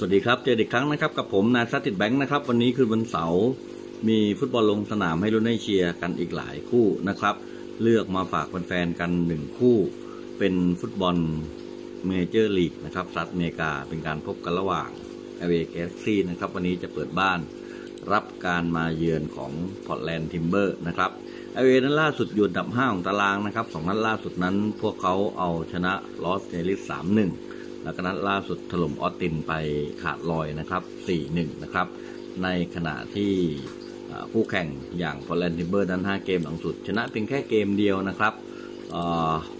สวัสดีครับ เจออีกครั้งนะครับ กับผมนายสตั๊ดติดแบงค์นะครับ วันนี้คือวันเสาร์มีฟุตบอลลงสนามให้รุ่นให้เชียร์กันอีกหลายคู่นะครับ เลือกมาฝากแฟนๆกันหนึ่งคู่ เป็นฟุตบอลเมเจอร์ลีกนะครับสหรัฐอเมริกาเป็นการพบกันระหว่างเอเวเกสซีนะครับ วันนี้จะเปิดบ้านรับการมาเยือนของ Portland Timbers นะครับ LA นั้นล่าสุดอยู่อันดับ 5 ของตารางนะครับสองนัดล่าสุดนั้นพวกเขาเอาชนะลอสแอนเจลิสสามหนึ่ง แล้วก็นัดล่าสุดถล่มออสตินไปขาดลอยนะครับ 4-1 นะครับ ในขณะที่คู่แข่งอย่าง Portland Timbers นั้น 5 เกมหลังสุด ชนะเพียงแค่เกมเดียวนะครับ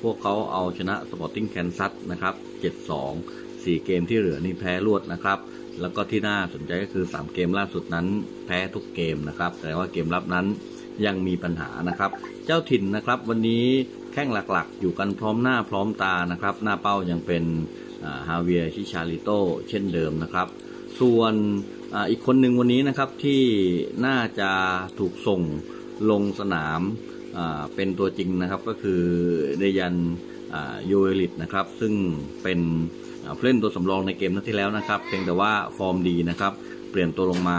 พวกเขาเอาชนะ Sporting Kansas นะครับ 7-2 4 เกมที่เหลือนี่แพ้รวดนะครับ แล้วก็ที่น่าสนใจก็คือ 3 เกมล่าสุดนั้น แพ้ทุกเกมนะครับ แต่ว่าเกมรับนั้น ยังมีปัญหานะครับ เจ้าถิ่นนะครับวันนี้แข้งหลักๆ อยู่กันพร้อมหน้าพร้อมตานะครับ หน้าเป้ายังเป็นฮาเวียชิชาลิโตเช่นเดิมนะครับ ส่วนออีกคนหนึ่งวันนี้นะครับที่น่าจะถูกส่งลงสนามเป็นตัวจริงนะครับก็คือเดยันโยเอลิตนะครับ ซึ่งเป็นผู้เล่นตัวสำรองในเกมนัดที่แล้วนะครับ เพียงแต่ว่าฟอร์มดีนะครับ เปลี่ยนตัวลงมา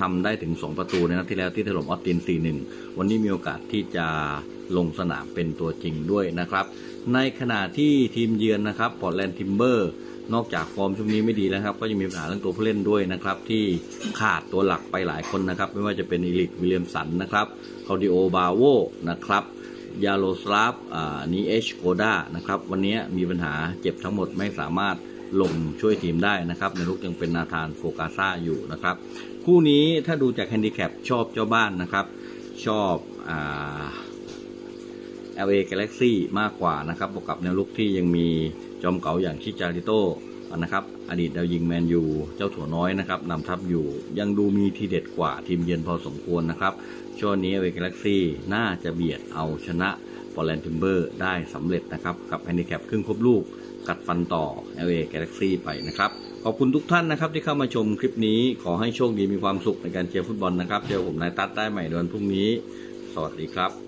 ทำได้ถึง 2 ประตูในนัดที่แล้วที่ถล่มออสติน 4-1 วันนี้มีโอกาสที่จะลงสนามเป็นตัวจริงด้วยนะครับ ในขณะที่ทีมเยือนนะครับ Portland Timbers นอกจากฟอร์มช่วงนี้ไม่ดีแล้วครับ ก็ยังมีปัญหาเรื่องตัวผู้เล่นด้วยนะครับ ที่ขาดตัวหลักไปหลายคนนะครับ ไม่ว่าจะเป็นเอริควิลเลียมสันนะครับคลาดิโอบราโวนะครับยาโลสลาฟนีเอชโกดานะครับ วันนี้มีปัญหาเจ็บทั้งหมดไม่สามารถ ลงช่วยทีมได้นะครับ ในลูกยังเป็นนาธานโฟกาซ่าอยู่นะครับ คู่นี้ถ้าดูจากแฮนดิแคปชอบเจ้าบ้านนะครับ ชอบอ่า LA Galaxy มากกว่านะครับบวกกับแนวรุกที่ยังมีจอมเก๋าอย่างชิจาริโตนะครับอดีตดาวยิงแมนยูเจ้าถั่วน้อยนะครับนำทัพอยู่ยังดูมีทีเด็ดกว่าทีมเยือนพอสมควรนะครับช่วงนี้ LA Galaxy น่าจะเบียดเอาชนะ Portland Timbers ได้สำเร็จนะครับ กับแฮนดิแคปครึ่งครบลูก กัดฟันต่อ LA Galaxy ไปนะครับ ขอบคุณทุกท่านนะครับที่เข้ามาชมคลิปนี้ขอให้โชคดีมีความสุขในการเชียร์ฟุตบอลนะครับเจอผมนายตัดได้ใหม่ในวันพรุ่งนี้ สวัสดีครับ